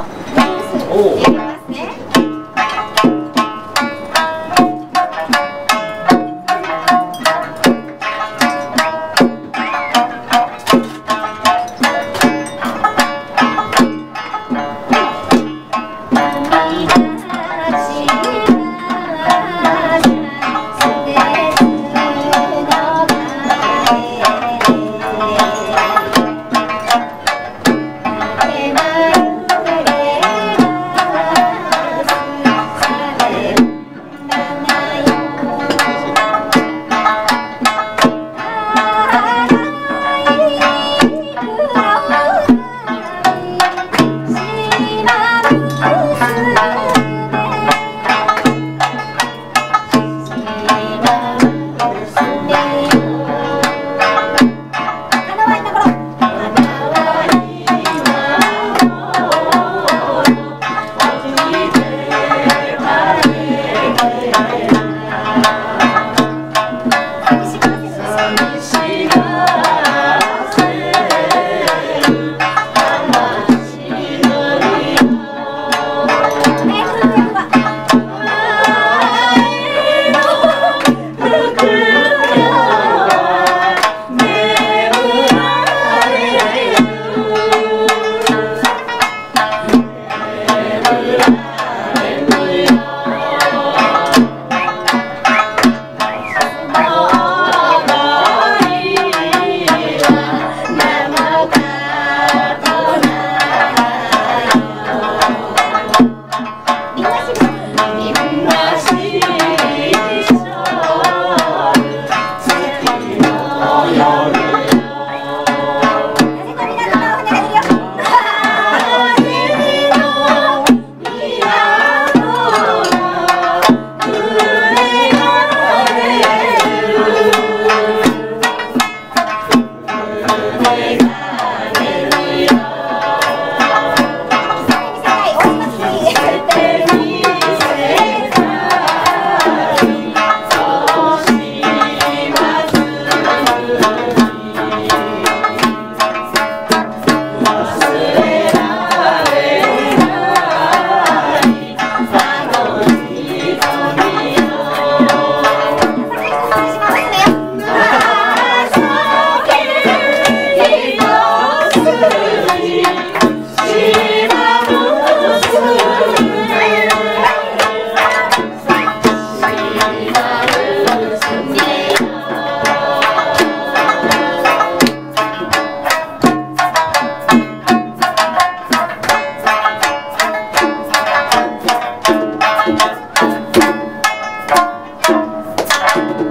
おお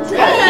Good.